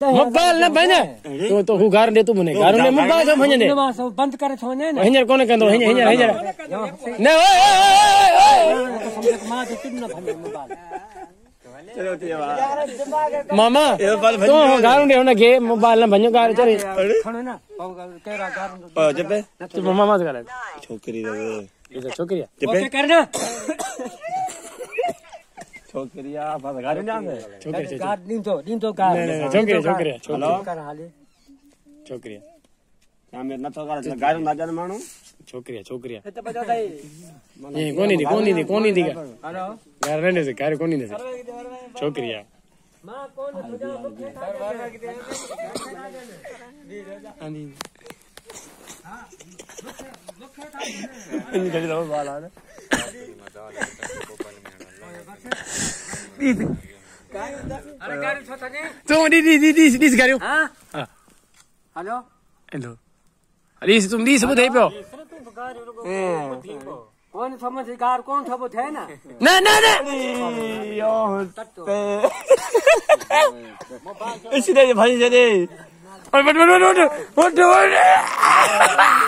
Mobile न भञ तो तो हू गार दे तू मने गार ने मोबाइल सब दे बंद करे थो ने। हिंजर कोने कंदो हिंजर हिंजर हिंजर ने ओए ओए ओए माँ तो तुम न भने मोबाइल चलो ठीक मामा तो गार दे हुन के मोबाइल न भञ गार चले खणो ना। केरा गार है जबे तू मामा से करे। छोकरी रे ये छोकरी जबे ओके करना। छोकरी आ बस घर ना है। छोकरी गार दिन तो दिन तो गार छोकरी छोकरी हेलो कर। हाले। छोकरी क्या मैं न तो कर घर ना जान मानू? छोकरी छोकरी तो बजा दे ये कोनी दी कोनी दी कोनी दी हेलो? गार रहने से गार कोनी दे छोकरी माँ कौन तुझा? निकल जाओ बाल आ गाड़ी छ हेलो? रिस तुम रिस थे ना ना? ना